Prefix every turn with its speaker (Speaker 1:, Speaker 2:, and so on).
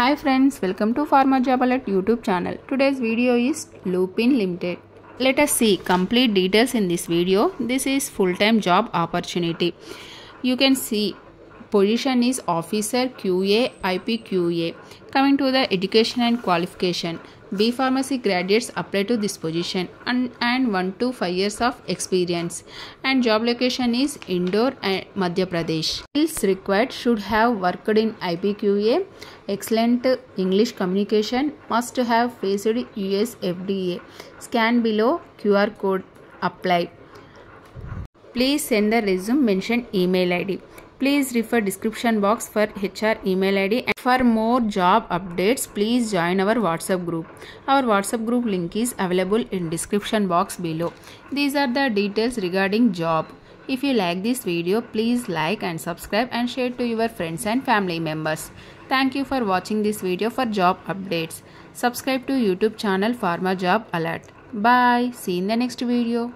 Speaker 1: Hi friends, welcome to Pharma Job Alert YouTube channel. Today's video is Lupin Limited. Let us see complete details in this video. This is full-time job opportunity. You can see position is officer QA IPQA. Coming to the education and qualification. B pharmacy graduates apply to this position and, and 1 to 5 years of experience and job location is Indore and Madhya Pradesh. Skills required should have worked in IPQA, excellent English communication, must have faced US FDA. Scan below QR code apply. Please send the resume mention email ID. Please refer description box for HR email ID and for more job updates please join our WhatsApp group. Our WhatsApp group link is available in description box below. These are the details regarding job. If you like this video please like and subscribe and share to your friends and family members. Thank you for watching this video for job updates. Subscribe to YouTube channel Pharma Job Alert. Bye. See you in the next video.